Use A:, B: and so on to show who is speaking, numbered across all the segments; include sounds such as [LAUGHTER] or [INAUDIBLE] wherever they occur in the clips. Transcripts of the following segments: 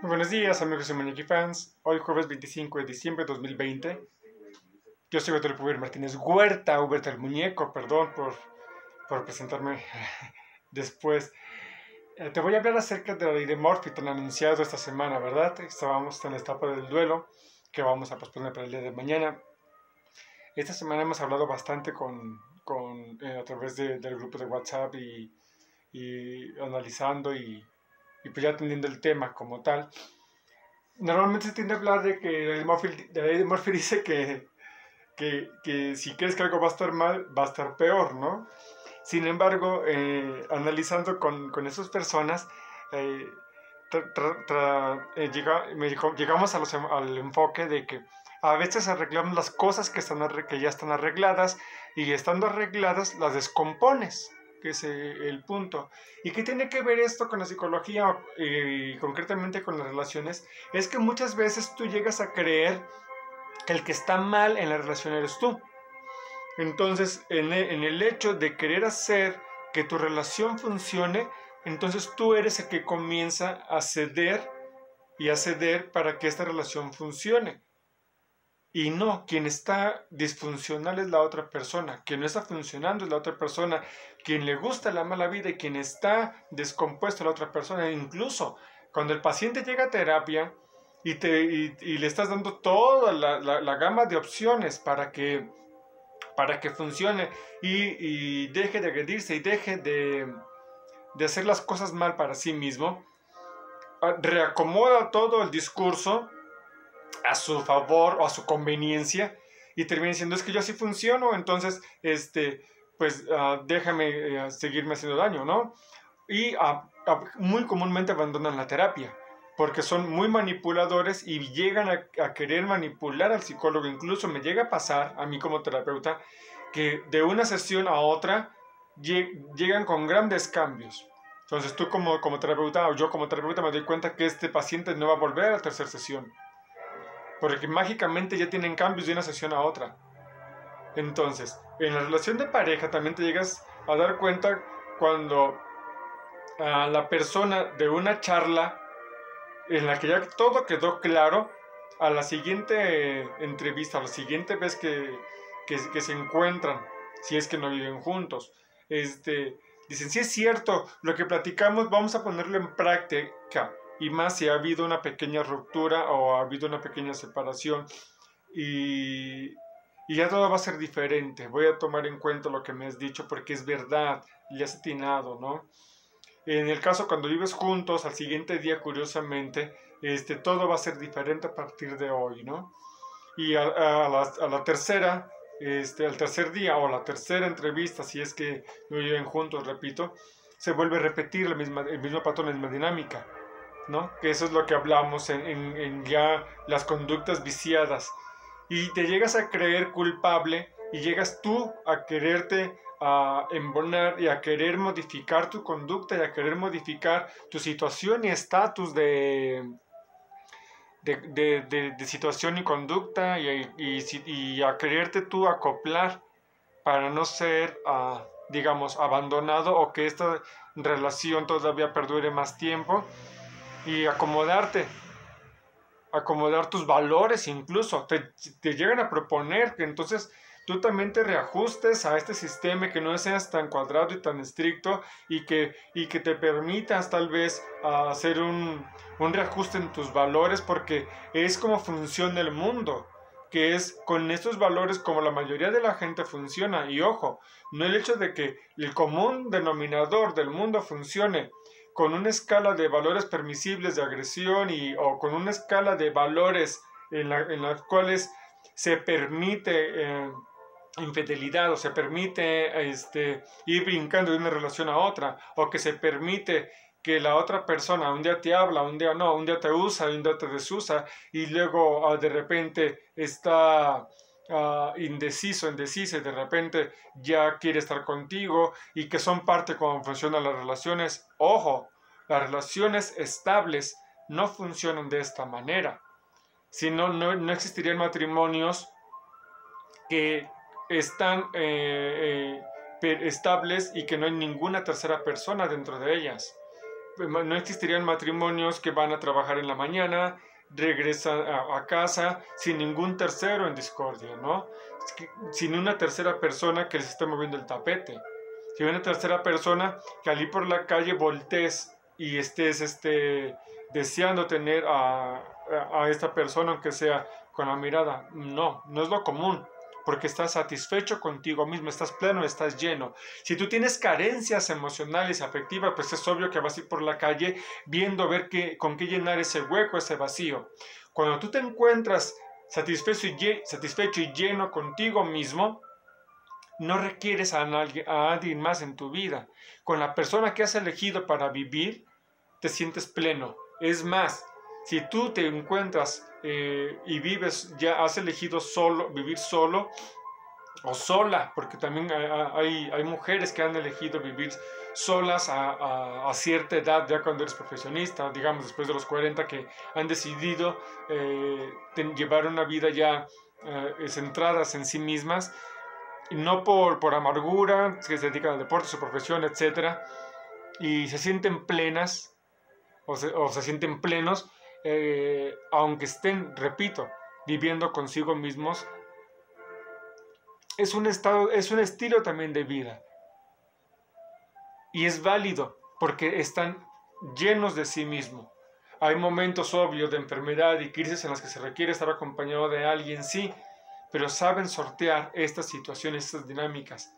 A: Muy buenos días amigos y Muñequi fans. Hoy jueves 25 de diciembre de 2020. Yo soy Beto Puber Martínez Huerta, Huberta el Muñeco, perdón por, por presentarme [LAUGHS] después. Eh, te voy a hablar acerca de la ley de Murphy, tan anunciado esta semana, ¿verdad? Estábamos en la etapa del duelo, que vamos a posponer para el día de mañana. Esta semana hemos hablado bastante con, con eh, a través del grupo de WhatsApp y, y analizando y y pues ya teniendo el tema como tal. Normalmente se tiende a hablar de que la ley de Murphy, dice que, que, que, si crees que algo va a estar mal, va a estar peor, ¿no? Sin embargo, eh, analizando con, con esas personas, llegamos al enfoque de que a veces arreglamos las cosas que, están, que ya están arregladas y estando arregladas las descompones que es eh, el punto. ¿Y qué tiene que ver esto con la psicología y concretamente con las relaciones? Es que muchas veces tú llegas a creer que el que está mal en la relación eres tú. Entonces, en e, en el hecho de querer hacer que tu relación funcione, entonces tú eres el que comienza a ceder y a ceder para que esta relación funcione. Y no, quien está disfuncional es la otra persona, quien no está funcionando es la otra persona, quien le gusta la mala vida y quien está descompuesto es la otra persona. Incluso cuando el paciente llega a terapia y, te, y, le estás dando toda la, la, gama de opciones para que, para que funcione y, y deje de agredirse y deje de, de hacer las cosas mal para sí mismo, ah, reacomoda todo el discurso a su favor o a su conveniencia y termina diciendo es que yo así funciono, entonces, este, pues uh, déjame uh, seguirme haciendo daño, ¿no? Y uh, muy comúnmente abandonan la terapia porque son muy manipuladores y llegan a, a, querer manipular al psicólogo. Incluso me llega a pasar, a mí como terapeuta, que de una sesión a otra llegan con grandes cambios. Entonces tú como, como terapeuta o yo como terapeuta me doy cuenta que este paciente no va a volver a la tercera sesión porque mágicamente ya tienen cambios de una sesión a otra. Entonces, en la relación de pareja también te llegas a dar cuenta cuando a la persona de una charla en la que ya todo quedó claro, a la siguiente entrevista, a la siguiente vez que, que, se encuentran, si es que no viven juntos, este, dicen, si es cierto, lo que platicamos vamos a ponerlo en práctica y más si ha habido una pequeña ruptura o ha habido una pequeña separación y, y ya todo va a ser diferente. Voy a tomar en cuenta lo que me has dicho porque es verdad y has atinado, ¿no? En el caso cuando vives juntos, al siguiente día, curiosamente, este, todo va a ser diferente a partir de hoy, ¿no? Y a, la, a la, tercera, este, al tercer día o la tercera entrevista, si es que no viven juntos, repito, se vuelve a repetir la misma, el mismo patrón, la misma dinámica. ¿No? Que eso es lo que hablamos en, ya las conductas viciadas. Y te llegas a creer culpable y llegas tú a quererte a embonar y a querer modificar tu conducta y a querer modificar tu situación y estatus de, de, situación y conducta y, y, a quererte tú acoplar para no ser, ah, digamos, abandonado o que esta relación todavía perdure más tiempo y acomodarte, acomodar tus valores incluso. Te, te, llegan a proponer que entonces tú también te reajustes a este sistema, que no seas tan cuadrado y tan estricto y que, y que te permitas tal vez hacer un, un reajuste en tus valores porque es como funciona el mundo que es con estos valores como la mayoría de la gente funciona. Y ojo, no el hecho de que el común denominador del mundo funcione con una escala de valores permisibles de agresión y, o con una escala de valores en, las cuales se permite eh, infidelidad o se permite este, ir brincando de una relación a otra o que se permite que la otra persona un día te habla, un día no, un día te usa, un día te desusa y luego ah, de repente está uh, indeciso, indecisa y de repente ya quiere estar contigo y que son parte cómo funcionan las relaciones. Ojo, las relaciones estables no funcionan de esta manera. Si no, no, existirían matrimonios que están eh, eh, estables y que no hay ninguna tercera persona dentro de ellas. no existirían matrimonios que van a trabajar en la mañana, regresan a, casa sin ningún tercero en discordia, ¿no? Sin una tercera persona que les esté moviendo el tapete. Sin una tercera persona que al ir por la calle voltees y estés este, deseando tener a, a esta persona, aunque sea con la mirada. No, no es lo común porque estás satisfecho contigo mismo, estás pleno, estás lleno. Si tú tienes carencias emocionales, afectivas, pues es obvio que vas a ir por la calle viendo ver qué, con qué llenar ese hueco, ese vacío. Cuando tú te encuentras satisfecho y, satisfecho y lleno contigo mismo, no requieres a, a alguien más en tu vida. Con la persona que has elegido para vivir, te sientes pleno. Es más, si tú te encuentras eh, y vives, ya has elegido solo, vivir solo o sola, porque también hay, hay mujeres que han elegido vivir solas a, a, cierta edad, ya cuando eres profesionista, digamos después de los 40, que han decidido eh, llevar una vida ya eh, centradas en sí mismas, no por, por amargura, que se dedican al deporte, su profesión, etc., y se sienten plenas o se, o se sienten plenos eh, aunque estén, repito, viviendo consigo mismos, es un estado, es un estilo también de vida. Y es válido porque están llenos de sí mismo. Hay momentos obvios de enfermedad y crisis en las que se requiere estar acompañado de alguien, sí, pero saben sortear estas situaciones, estas dinámicas.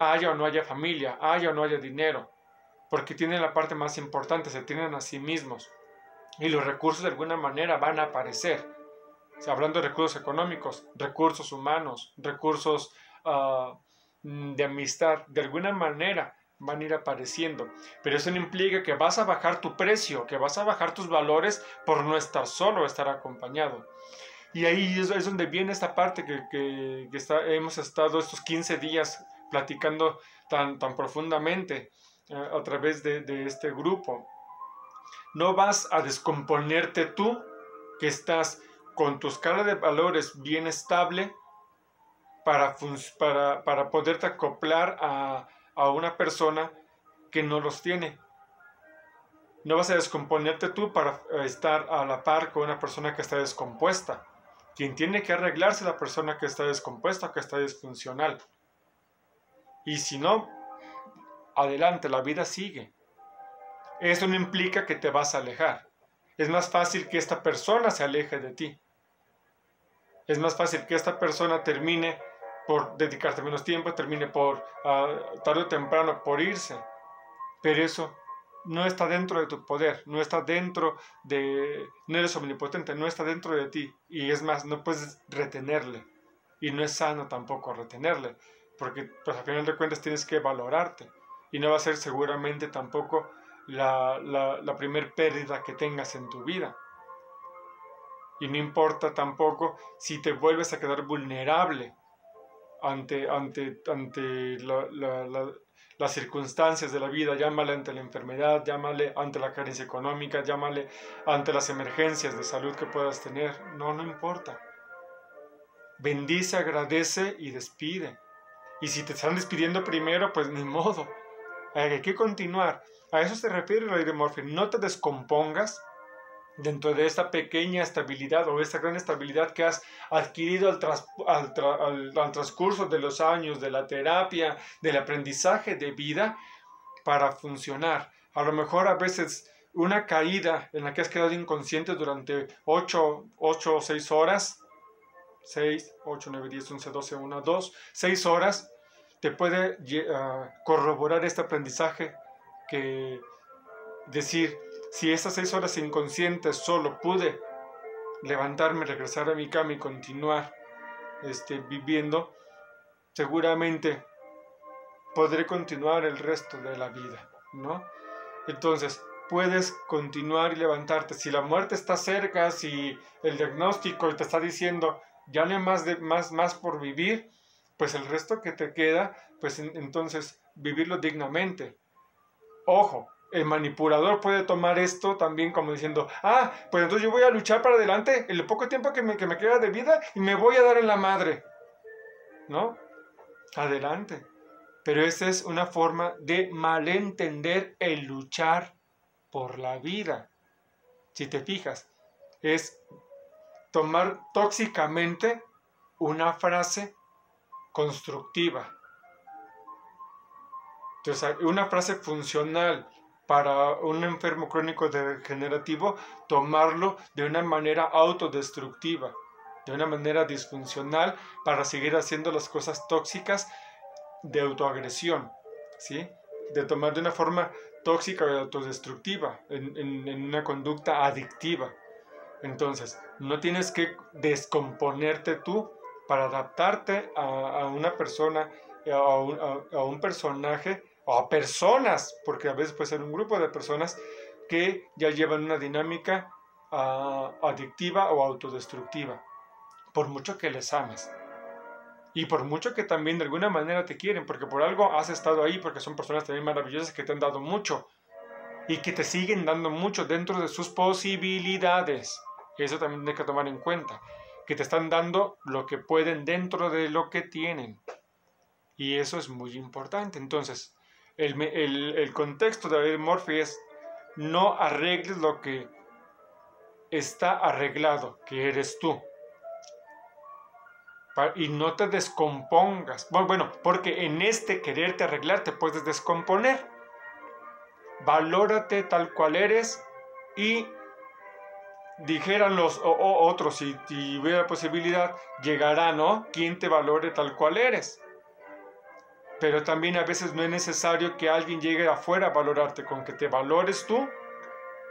A: Haya o no haya familia, haya o no haya dinero, porque tienen la parte más importante, se tienen a sí mismos y los recursos de alguna manera van a aparecer. hablando de recursos económicos, recursos humanos, recursos mm, de amistad, de alguna manera van a ir apareciendo. Pero eso no implica que vas a bajar tu precio, que vas a bajar tus valores por no estar solo, estar acompañado. Y ahí es, donde viene esta parte que, hemos estado estos 15 días platicando tan, tan profundamente eh, a través de, de este grupo. No vas a descomponerte tú, que estás con tu escala de valores bien estable para, para, para poderte acoplar a, a una persona que no los tiene. No vas a descomponerte tú para estar a la par con una persona que está descompuesta. Quien tiene que arreglarse la persona que está descompuesta, que está disfuncional. Y si no, adelante, la vida sigue. Eso no implica que te vas a alejar. Es más fácil que esta persona se aleje de ti. Es más fácil que esta persona termine por dedicarte menos tiempo, termine por ah, tarde o temprano por irse. Pero eso no está dentro de tu poder, no está dentro de, no eres omnipotente, no está dentro de ti. Y es más, no puedes retenerle. Y no es sano tampoco retenerle, porque pues al final de cuentas tienes que valorarte. Y no va a ser seguramente tampoco la, la, primer pérdida que tengas en tu vida. Y no importa tampoco si te vuelves a quedar vulnerable ante, ante, ante las circunstancias de la vida, llámale ante la enfermedad, llámale ante la carencia económica, llámale ante las emergencias de salud que puedas tener. No, no importa. Bendice, agradece y despide. Y si te están despidiendo primero, pues ni modo. Hay que continuar. A eso se refiere Ley de Murphy. No te descompongas dentro de esta pequeña estabilidad o esta gran estabilidad que has adquirido al, al, transcurso de los años de la terapia, del aprendizaje de vida para funcionar. A lo mejor a veces una caída en la que has quedado inconsciente durante 8, o 6 horas, 6, 8, 9, 10, 11, 12, 1, 2, 6 horas, te puede uh, corroborar este aprendizaje que decir, si esas seis horas inconscientes solo pude levantarme, regresar a mi cama y continuar este, viviendo, seguramente podré continuar el resto de la vida, ¿no? Entonces, puedes continuar y levantarte. Si la muerte está cerca, si el diagnóstico te está diciendo ya no hay más, de, más, más por vivir, pues el resto que te queda, pues entonces vivirlo dignamente. Ojo, el manipulador puede tomar esto también como diciendo, ah, pues entonces yo voy a luchar para adelante el poco tiempo que me, que me queda de vida y me voy a dar en la madre. ¿No? Adelante. Pero esa es una forma de malentender el luchar por la vida. Si te fijas, es tomar tóxicamente una frase constructiva. Entonces, una frase funcional para un enfermo crónico degenerativo, tomarlo de una manera autodestructiva, de una manera disfuncional, para seguir haciendo las cosas tóxicas de autoagresión, ¿sí? De tomar de una forma tóxica y autodestructiva, en, en una conducta adictiva. Entonces, no tienes que descomponerte tú para adaptarte a, una persona, a un, a un, personaje o a personas, porque a veces puede ser un grupo de personas que ya llevan una dinámica ah, adictiva o autodestructiva, por mucho que les ames. Y por mucho que también de alguna manera te quieren, porque por algo has estado ahí, porque son personas también maravillosas que te han dado mucho y que te siguen dando mucho dentro de sus posibilidades. Eso también hay que tomar en cuenta, que te están dando lo que pueden dentro de lo que tienen. Y eso es muy importante. Entonces, el, el, contexto de David Murphy es no arregles lo que está arreglado, que eres tú. Y no te descompongas. Bueno, porque en este quererte arreglar te puedes descomponer. Valórate tal cual eres y dijeran los otros, si, si, hubiera posibilidad, llegará, ¿no? Quien te valore tal cual eres. Pero también a veces no es necesario que alguien llegue afuera a valorarte, con que te valores tú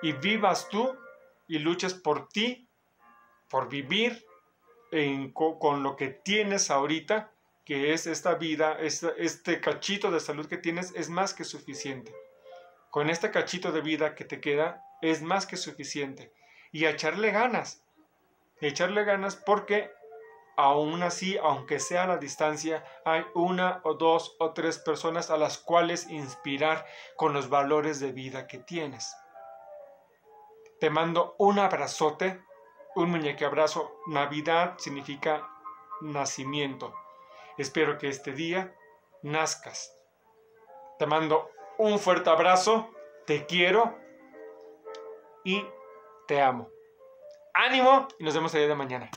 A: y vivas tú y luches por ti, por vivir con, lo que tienes ahorita, que es esta vida, este, este cachito de salud que tienes, es más que suficiente. Con este cachito de vida que te queda, es más que suficiente y a echarle ganas. echarle ganas porque aún así, aunque sea a la distancia, hay una o dos o tres personas a las cuales inspirar con los valores de vida que tienes. Te mando un abrazote, un muñeque abrazo. Navidad significa nacimiento. Espero que este día nazcas. Te mando un fuerte abrazo, te quiero y te amo. Ánimo y nos vemos el día de mañana.